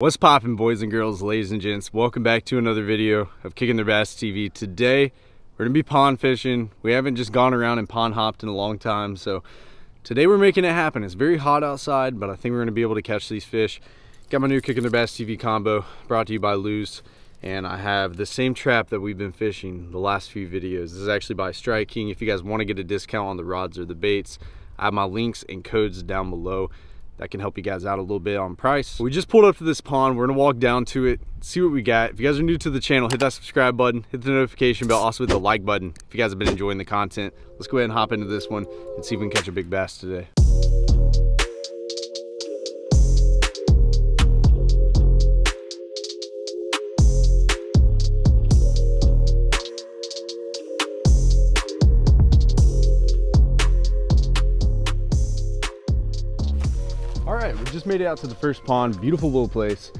What's poppin' boys and girls, ladies and gents? Welcome back to another video of Kickin' Their Bass TV. Today, we're gonna be pond fishing. We haven't just gone around and pond hopped in a long time, so today we're making it happen. It's very hot outside, but I think we're gonna be able to catch these fish. Got my new Kickin' Their Bass TV combo brought to you by Lew's, and I have the same trap that we've been fishing the last few videos. This is actually by Strike King. If you guys wanna get a discount on the rods or the baits, I have my links and codes down below that can help you guys out a little bit on price. We just pulled up to this pond. We're gonna walk down to it, see what we got. If you guys are new to the channel, hit that subscribe button, hit the notification bell, also hit the like button. If you guys have been enjoying the content, let's go ahead and hop into this one and see if we can catch a big bass today. Made it out to the first pond. Beautiful little place.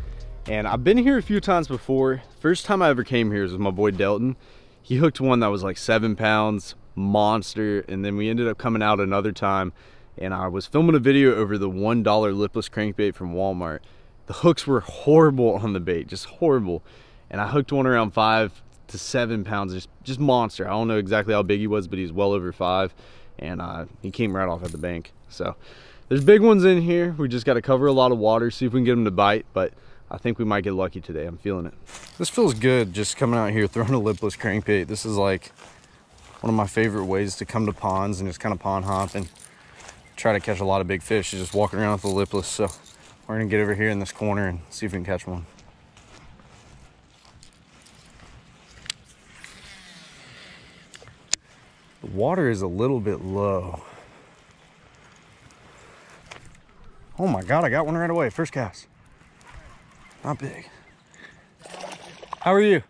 And i've been here a few times before. First time i ever came here was with my boy delton. He hooked one that was like seven pounds monster. And then we ended up coming out another time. And i was filming a video over the one dollar lipless crankbait from walmart. The hooks were horrible on the bait just horrible. And i hooked one around five to seven pounds just just monster. I don't know exactly how big he was but he's well over five. And uh, he came right off at the bank. So there's big ones in here. We just got to cover a lot of water, see if we can get them to bite, but I think we might get lucky today. I'm feeling it. This feels good just coming out here throwing a lipless crankbait. This is like one of my favorite ways to come to ponds and just kind of pond hop and try to catch a lot of big fish. Just walking around with the lipless. So we're gonna get over here in this corner and see if we can catch one. The water is a little bit low. Oh my God, I got one right away. First cast. Not big. How are you?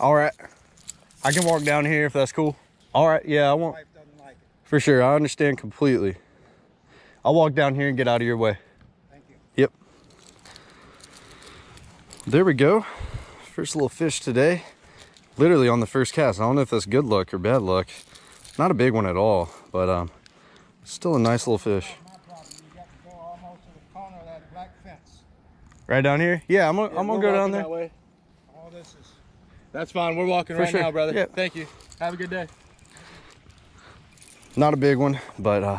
All right. I can walk down here if that's cool. All right. Yeah, I won't. Like For sure. I understand completely. I'll walk down here and get out of your way. Thank you. Yep. There we go. First little fish today. Literally on the first cast. I don't know if that's good luck or bad luck. Not a big one at all, but um, Still a nice little fish. Right down here? Yeah, I'm gonna, yeah, I'm gonna go down there. That way. All this is. That's fine. We're walking For right sure. now, brother. Yeah. Thank you. Have a good day. Not a big one, but uh,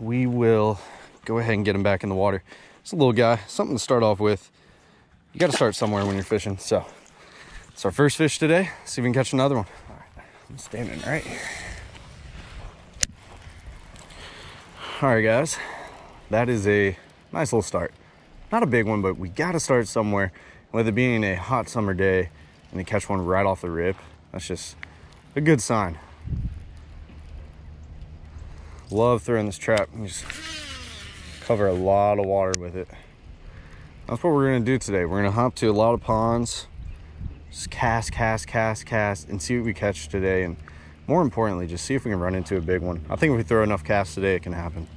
we will go ahead and get him back in the water. It's a little guy, something to start off with. You got to start somewhere when you're fishing. So it's our first fish today. See if we can catch another one. All right, I'm standing right here. All right guys. That is a nice little start. Not a big one but we got to start somewhere. With it being a hot summer day and to catch one right off the rip that's just a good sign. Love throwing this trap. Just cover a lot of water with it. That's what we're to do today. We're to hop to a lot of ponds just cast cast cast cast and see what we catch today. And more importantly, just see if we can run into a big one. I think if we throw enough casts today, it can happen.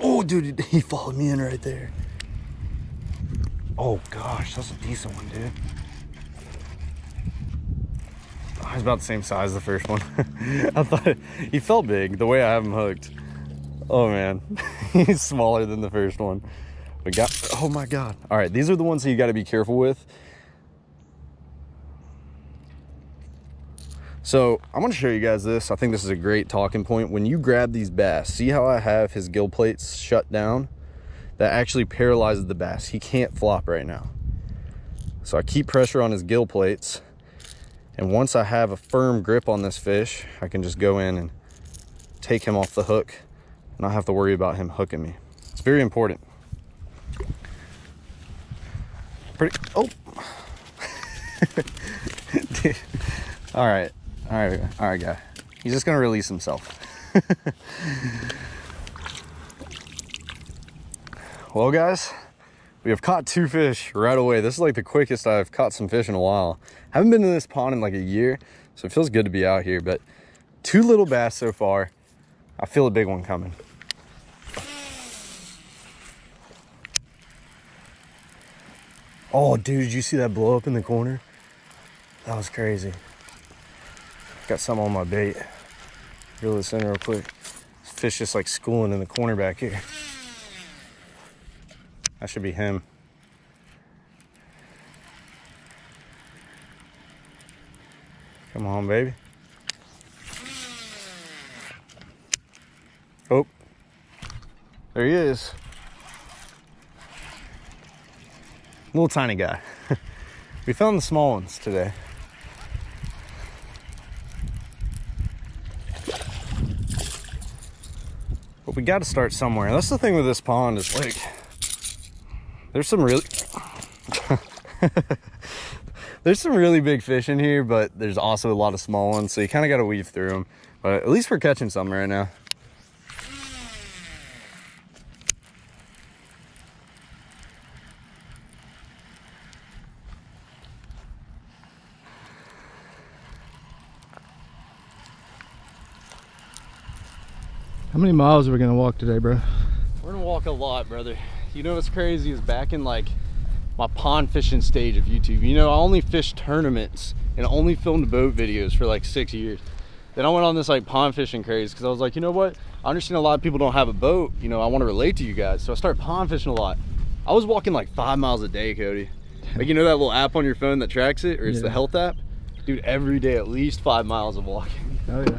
Oh, dude, he followed me in right there. Oh, gosh, that's a decent one, dude. Oh, he's about the same size as the first one. I thought he felt big the way I have him hooked. Oh, man. he's smaller than the first one. We got, oh my God. All right, these are the ones that you got to be careful with. So I'm gonna show you guys this. I think this is a great talking point. When you grab these bass, see how I have his gill plates shut down? That actually paralyzes the bass. He can't flop right now. So I keep pressure on his gill plates. And once I have a firm grip on this fish, I can just go in and take him off the hook and not have to worry about him hooking me. It's very important. Pretty, oh. All right, all right, all right, guy. He's just gonna release himself. well, guys, we have caught two fish right away. This is like the quickest I've caught some fish in a while. Haven't been to this pond in like a year, so it feels good to be out here, but two little bass so far. I feel a big one coming. Oh, dude, did you see that blow up in the corner? That was crazy. Got some on my bait. Reel this in real quick. This fish just like schooling in the corner back here. That should be him. Come on, baby. Oh, there he is. Little tiny guy. we found the small ones today. But we got to start somewhere. That's the thing with this pond is like, there's some really, there's some really big fish in here, but there's also a lot of small ones. So you kind of got to weave through them. But at least we're catching some right now. How many miles are we gonna walk today, bro? We're gonna walk a lot, brother. You know what's crazy is back in like my pond fishing stage of YouTube. You know, I only fished tournaments and only filmed boat videos for like six years. Then I went on this like pond fishing craze because I was like, you know what? I understand a lot of people don't have a boat. You know, I want to relate to you guys. So I started pond fishing a lot. I was walking like five miles a day, Cody. Like, you know that little app on your phone that tracks it, or it's the health app? Dude, every day at least five miles of walking. Oh yeah.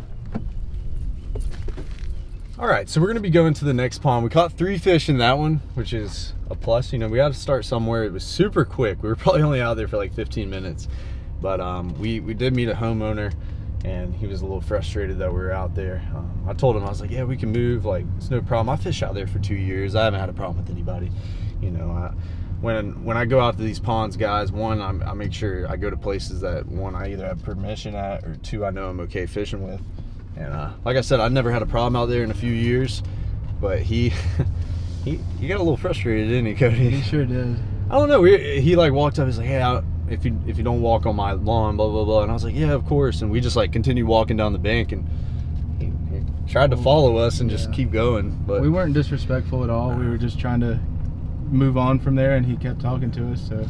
All right, so we're gonna be going to the next pond. We caught three fish in that one, which is a plus. You know, we had to start somewhere. It was super quick. We were probably only out there for like 15 minutes, but um, we we did meet a homeowner, and he was a little frustrated that we were out there. Um, I told him I was like, yeah, we can move. Like, it's no problem. I fished out there for two years. I haven't had a problem with anybody. You know, I, when when I go out to these ponds, guys, one I'm, I make sure I go to places that one I either have permission at, or two I know I'm okay fishing with. And uh, like I said, I never had a problem out there in a few years, but he he he got a little frustrated, didn't he, Cody? He sure did. I don't know. We, he like walked up. He's like, "Hey, I, if you if you don't walk on my lawn, blah blah blah." And I was like, "Yeah, of course." And we just like continued walking down the bank, and he, he tried to follow us and just Yeah. keep going. But We weren't disrespectful at all. We were just trying to move on from there, and he kept talking to us. So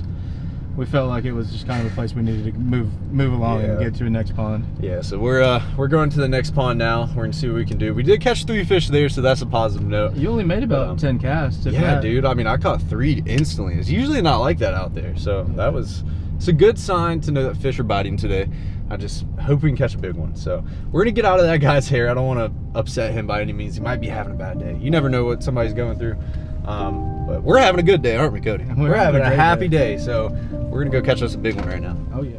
we felt like it was just kind of a place we needed to move move along and get to the next pond. yeah, so we're uh we're going to the next pond now. We're gonna see what we can do. We did catch three fish there, so that's a positive note. You only made about Um, ten casts. Yeah, that. dude. I mean, I caught three instantly. It's usually not like that out there. So that was it's a good sign to know that fish are biting today. I just hope we can catch a big one. So we're gonna get out of that guy's hair. I don't want to upset him by any means. He might be having a bad day. You never know what somebody's going through. Um, but we're having a good day, aren't we, Cody? We're, We're having having a, a happy day. day. So we're gonna go catch us a big one right now. Oh yeah.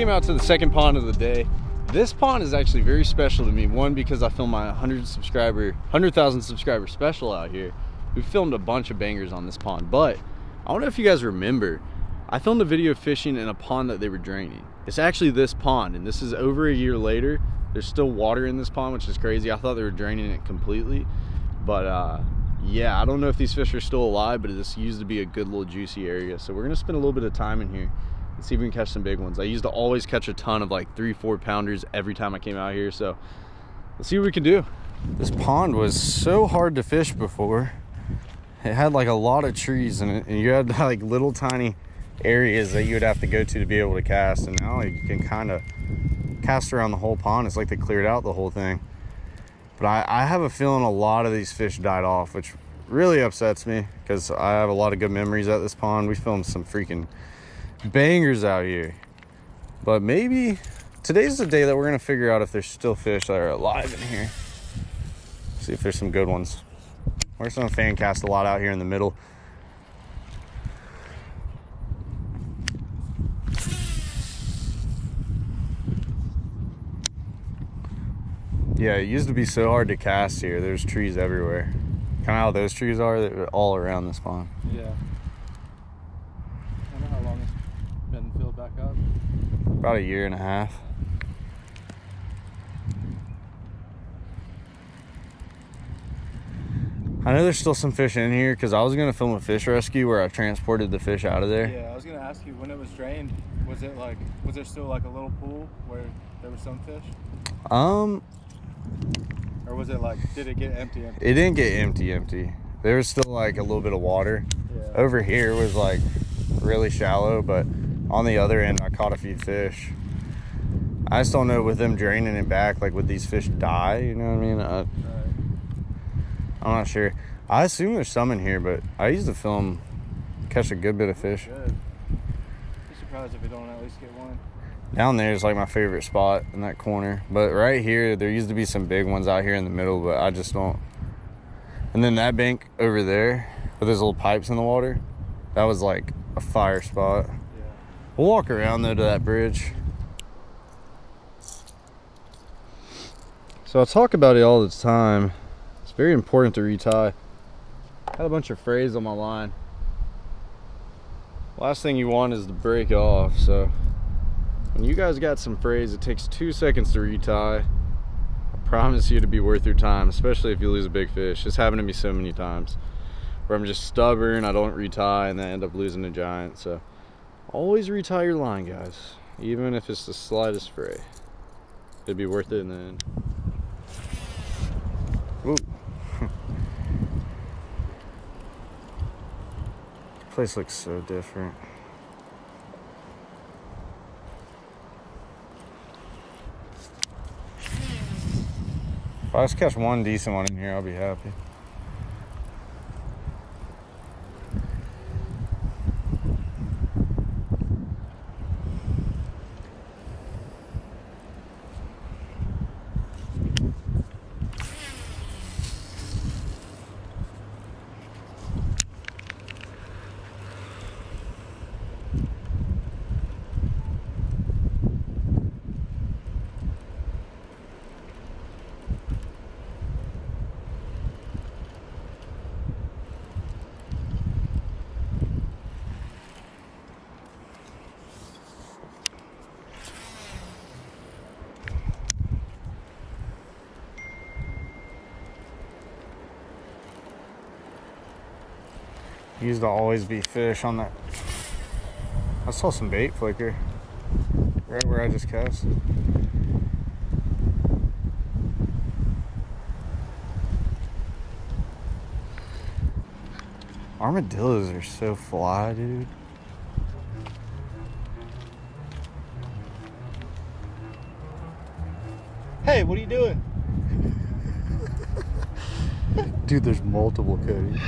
Came out to the second pond of the day. This pond is actually very special to me. One, because I filmed my 100 subscriber, 100,000 subscriber special out here. We filmed a bunch of bangers on this pond, but I don't know if you guys remember, I filmed a video fishing in a pond that they were draining. It's actually this pond, and this is over a year later. There's still water in this pond, which is crazy. I thought they were draining it completely, but uh, yeah, I don't know if these fish are still alive, but this used to be a good little juicy area. So we're gonna spend a little bit of time in here see if we can catch some big ones. I used to always catch a ton of like three, four pounders every time I came out here. So let's see what we can do. This pond was so hard to fish before. It had like a lot of trees in it, and you had like little tiny areas that you would have to go to to be able to cast. And now you can kind of cast around the whole pond. It's like they cleared out the whole thing. But I, I have a feeling a lot of these fish died off, which really upsets me because I have a lot of good memories at this pond. We filmed some freaking bangers out here. But maybe today's the day that we're gonna figure out if there's still fish that are alive in here. See if there's some good ones. We're just fan cast a lot out here in the middle. Yeah, it used to be so hard to cast here. There's trees everywhere. Kind of how those trees are, all around this pond. Yeah. I don't know how long it's been filled back up. About a year and a half. I know there's still some fish in here because I was gonna film a fish rescue where I transported the fish out of there. Yeah, I was gonna ask you when it was drained. Was it like was there still like a little pool where there was some fish, Um, or was it like did it get empty? empty? it didn't get empty, empty. There was still like a little bit of water. Yeah. Over here was like really shallow, but on the other end, I caught a few fish. I just don't know with them draining it back, like would these fish die? You know what I mean? I, I'm not sure. I assume there's some in here, but I used to film, catch a good bit of fish. Good. Be surprised if we don't at least get one. Down there is like my favorite spot in that corner. But right here, there used to be some big ones out here in the middle, but I just don't. And then that bank over there, with those little pipes in the water, that was like a fire spot. We'll walk around though to that bridge. So I talk about it all the time. It's very important to retie. Had a bunch of frays on my line. Last thing you want is to break off. So when you guys got some frays, it takes two seconds to retie. I promise you to be worth your time, especially if you lose a big fish. It's happened to me so many times where I'm just stubborn, I don't retie, and then I end up losing a giant. So always retie your line, guys, even if it's the slightest fray. It'd be worth it in the end. Ooh. Place looks so different. If I just catch one decent one in here, I'll be happy. Used to always be fish on that. I saw some bait flicker right where I just cast. Armadillos are so fly, dude. Hey, what are you doing? Dude, there's multiple Cody.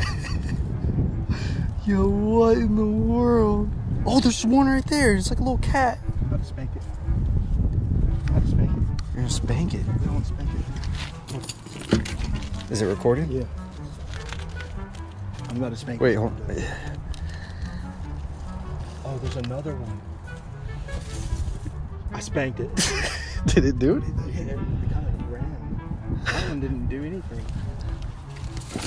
Yo, what in the world? Oh, there's one right there. It's like a little cat. I'm about to spank it. I'm about to spank it. You're gonna spank it. I want to spank it. Is it recorded? Yeah. I'm about to spank Wait, it. Wait, hold Oh, there's another one. I spanked it. Did it do anything? Yeah, it kind of ran. That one didn't do anything.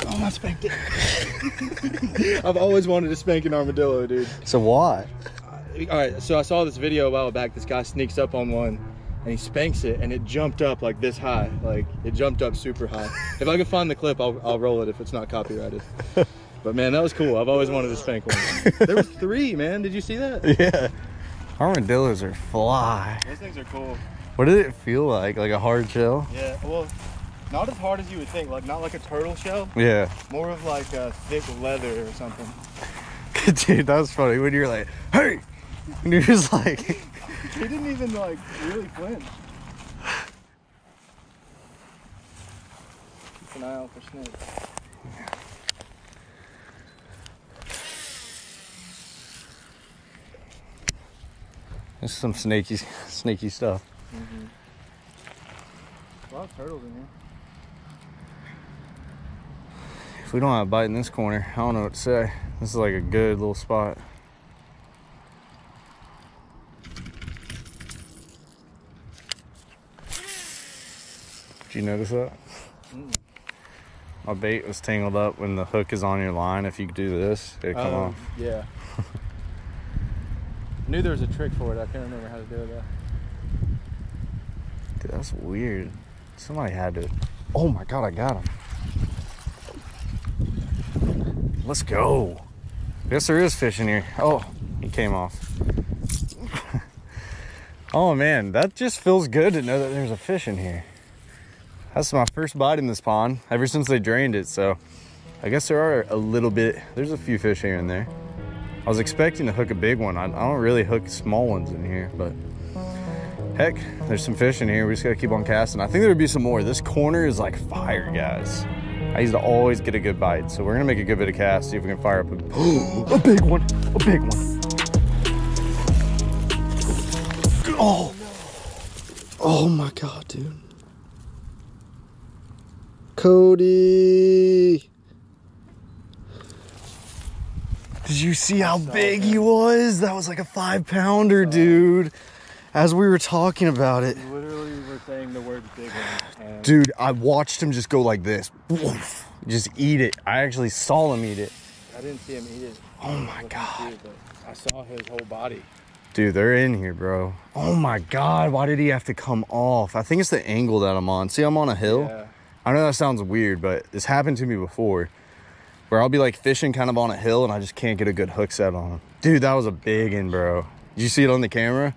Oh, I spanked it. I've always wanted to spank an armadillo, dude. So why? Uh, all right, so I saw this video a while back. This guy sneaks up on one and he spanks it, and it jumped up like this high. Like it jumped up super high. if I can find the clip, I'll, I'll roll it if it's not copyrighted. But man, that was cool. I've always wanted to spank one. there was three, man. Did you see that? Yeah. Armadillos are fly. Those things are cool. What did it feel like? Like a hard shell? Yeah, well, not as hard as you would think. Like not like a turtle shell. Yeah. More of like a thick leather or something. Dude, that was funny when you were like, hey! And you're just like, He didn't even like really flinch. Keep an eye out for snakes. this is some snaky, snaky stuff. Mm-hmm. A lot of turtles in here. If we don't have a bite in this corner, I don't know what to say. This is like a good little spot. Did you notice that? Mm. My bait was tangled up when the hook is on your line. If you do this, it come Oh, off. Yeah. Knew there was a trick for it. I can't remember how to do it though. Dude, that's weird. Somebody had to. Oh my god, I got him. Let's go. Guess there is fish in here. Oh, he came off. oh man, that just feels good to know that there's a fish in here. That's my first bite in this pond ever since they drained it, so I guess there are a little bit, there's a few fish here and there. I was expecting to hook a big one. I, I don't really hook small ones in here, but heck, there's some fish in here. We just gotta keep on casting. I think there would be some more. This corner is like fire, guys. I used to always get a good bite, so we're gonna make a good bit of cast, see if we can fire up a, a big one, a big one. Oh, oh my God, dude. Cody. Did you see how big he was? That was like a five pounder, dude. As we were talking about it. Literally, we're saying the word big one. And Dude, I watched him just go like this. Just eat it. I actually saw him eat it. I didn't see him eat it. Oh my God. but I saw his whole body. Dude, they're in here, bro. Oh my God, why did he have to come off? I think it's the angle that I'm on. See, I'm on a hill. Yeah. I know that sounds weird, but this happened to me before. Where I'll be like fishing kind of on a hill and I just can't get a good hook set on him. Dude, that was a big one, bro. Did you see it on the camera?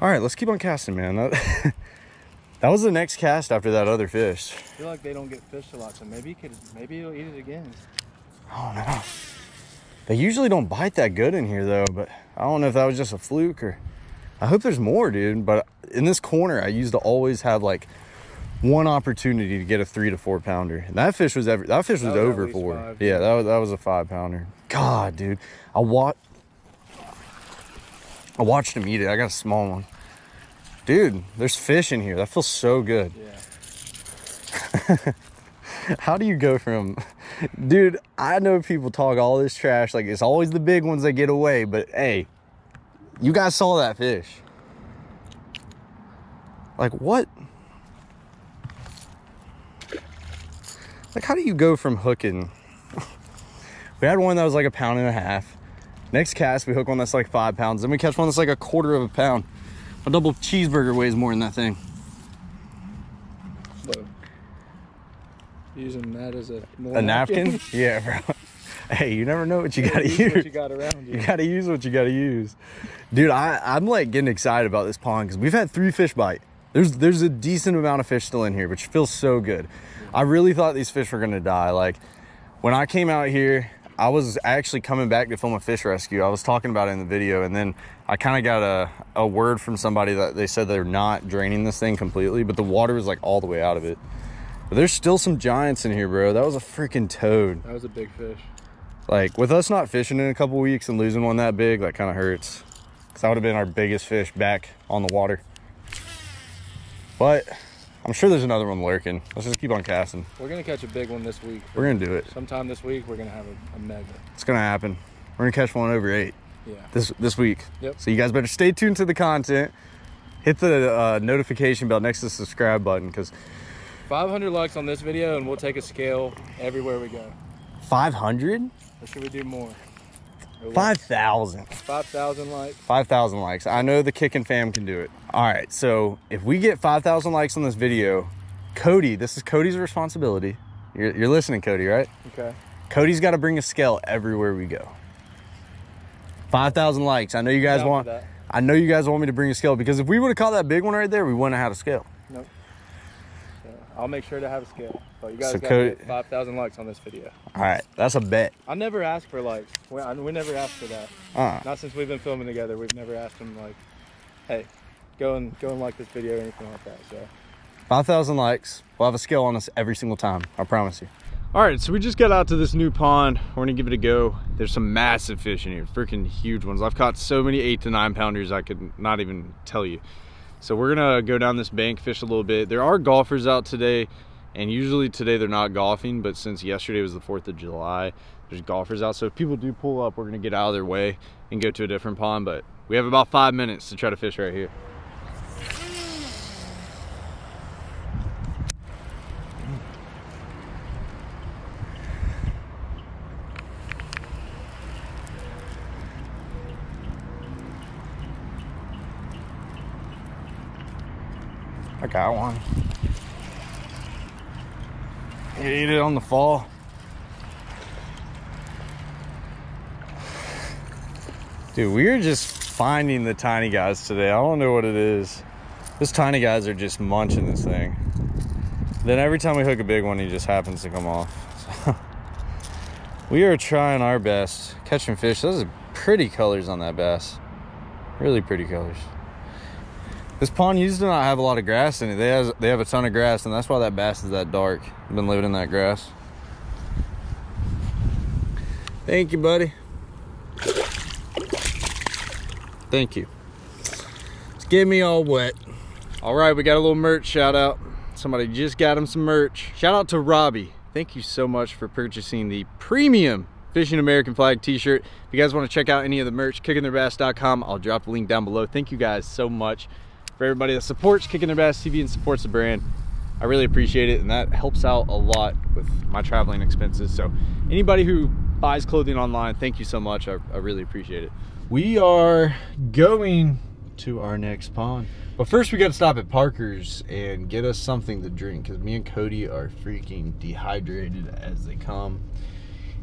All right, let's keep on casting, man. That, that was the next cast after that other fish. I feel like they don't get fished a lot, so maybe he could, maybe he'll eat it again. Oh no. They usually don't bite that good in here though, but I don't know if that was just a fluke or I hope there's more, dude. But in this corner, I used to always have like one opportunity to get a three to four pounder. And that fish was ever that fish was, That was over four. five, yeah, yeah. that was that was a five pounder. God, dude. I watched I watched him eat it. I got a small one. Dude, there's fish in here. That feels so good. Yeah. How do you go from, dude? I know people talk all this trash like it's always the big ones that get away, but hey, you guys saw that fish. Like what? Like how do you go from hooking? we had one that was like a pound and a half. Next cast we hook one that's like five pounds. Then we catch one that's like a quarter of a pound. A double cheeseburger weighs more than that thing. Using that as a A napkin? yeah, bro. Hey, you never know what you gotta Use use. what you got around you. You gotta use what you gotta use, dude. I I'm like getting excited about this pond because we've had three fish bite. There's there's a decent amount of fish still in here, which feels so good. I really thought these fish were gonna die. Like when I came out here, I was actually coming back to film a fish rescue. I was talking about it in the video, and then I kind of got a a word from somebody that they said they're not draining this thing completely, but the water was like all the way out of it. But there's still some giants in here, bro. That was a freaking toad. That was a big fish. Like with us not fishing in a couple weeks and losing one that big, that kind of hurts. Cause that would have been our biggest fish back on the water. But I'm sure there's another one lurking. Let's just keep on casting. We're gonna catch a big one this week. We're gonna do it. Sometime this week, we're gonna have a, a mega. It's gonna happen. We're gonna catch one over eight Yeah. this this week. Yep. So you guys better stay tuned to the content. Hit the uh, notification bell next to the subscribe button because 500 likes on this video, and we'll take a scale everywhere we go. 500, Or should we do more? Or what? 5,000. 5,000 likes. 5,000 likes. I know the kicking fam can do it. All right, so if we get 5,000 likes on this video, Cody, this is Cody's responsibility. You're, you're listening, Cody, right? Okay. Cody's got to bring a scale everywhere we go. 5,000 likes. I know you guys want. I know you guys want me to bring a scale because if we would have caught that big one right there, we wouldn't have had a scale. Nope. So I'll make sure to have a scale. But you guys So got Cody- 5,000 likes on this video. All right, that's a bet. I never asked for likes. We, I, we never asked for that. Uh, Not since we've been filming together. We've never asked them like, hey, go and go and like this video or anything like that. So 5,000 likes. We'll have a skill on us every single time. I promise you. All right, so we just got out to this new pond. We're gonna give it a go. There's some massive fish in here, freaking huge ones. I've caught so many eight to nine pounders I could not even tell you. So we're gonna go down this bank, fish a little bit. There are golfers out today, and usually today they're not golfing, but since yesterday was the 4th of July, there's golfers out. So if people do pull up, we're gonna get out of their way and go to a different pond, but we have about five minutes to try to fish right here. Got one. You ate it on the fall. Dude, we are just finding the tiny guys today. I don't know what it is. These tiny guys are just munching this thing. Then every time we hook a big one, he just happens to come off. So, we are trying our best catching fish. Those are pretty colors on that bass. Really pretty colors. This pond used to not have a lot of grass in it. They have, they have a ton of grass, and that's why that bass is that dark. Been living in that grass. Thank you, buddy. Thank you. It's getting me all wet. All right, we got a little merch shout out. Somebody just got him some merch. Shout out to Robbie. Thank you so much for purchasing the premium Fishing American Flag t-shirt. If you guys want to check out any of the merch, kickintheirbass.com. I'll drop the link down below. Thank you guys so much for everybody that supports Kickin' Their Bass TV and supports the brand. I really appreciate it, and that helps out a lot with my traveling expenses. So anybody who buys clothing online, thank you so much. I, I really appreciate it we are going to our next pond. But first we got to stop at Parker's and get us something to drink because me and Cody are freaking dehydrated as they come.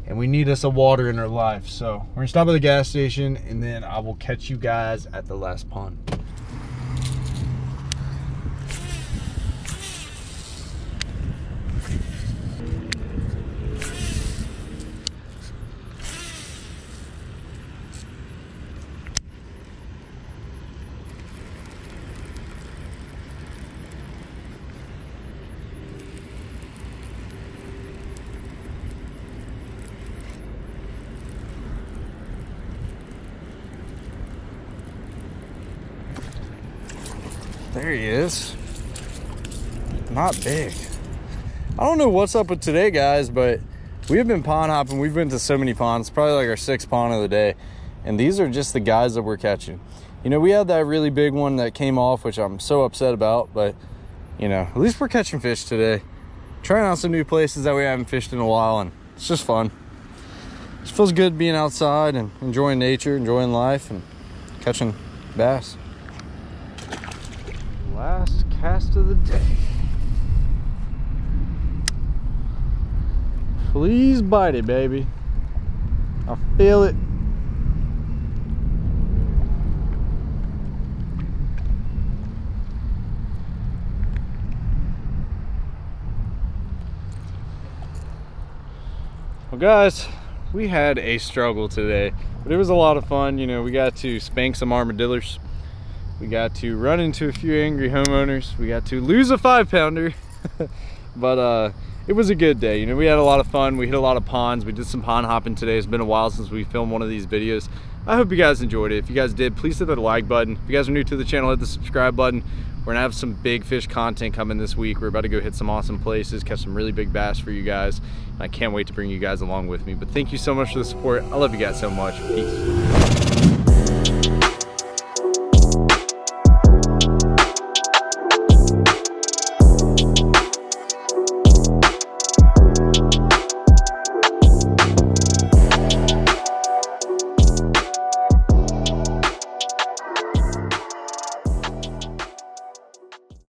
And we need us a water in our life. So we're gonna stop at the gas station and then I will catch you guys at the last pond. There he is. Not big. I don't know what's up with today, guys, but we have been pond hopping. We've been to so many ponds, probably like our sixth pond of the day. And these are just the guys that we're catching. You know, we had that really big one that came off, which I'm so upset about, but you know, at least we're catching fish today. Trying out some new places that we haven't fished in a while, and it's just fun. It feels good being outside and enjoying nature, enjoying life, and catching bass cast of the day. Please bite it, baby. I feel it. Well, guys, we had a struggle today, but it was a lot of fun. You know, we got to spank some armadillos we got to run into a few angry homeowners. We got to lose a five pounder. but uh, it was a good day. You know, we had a lot of fun. We hit a lot of ponds. We did some pond hopping today. It's been a while since we filmed one of these videos. I hope you guys enjoyed it. If you guys did, please hit the like button. If you guys are new to the channel, hit the subscribe button. We're gonna have some big fish content coming this week. We're about to go hit some awesome places, catch some really big bass for you guys. I can't wait to bring you guys along with me. But thank you so much for the support. I love you guys so much. Peace.